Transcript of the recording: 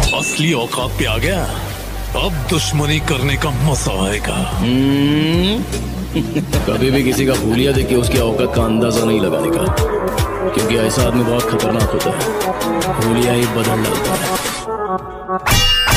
असली औकात पे आ गया। अब दुश्मनी करने का मज़ा आएगा। हम्म। कभी भी किसी का भूलिया देख के उसकी औकात का अंदाज़ा नहीं लगाने का। क्योंकि ऐसा आदमी बहुत खतरनाक होता है। भूलिया ही बदल डालता है।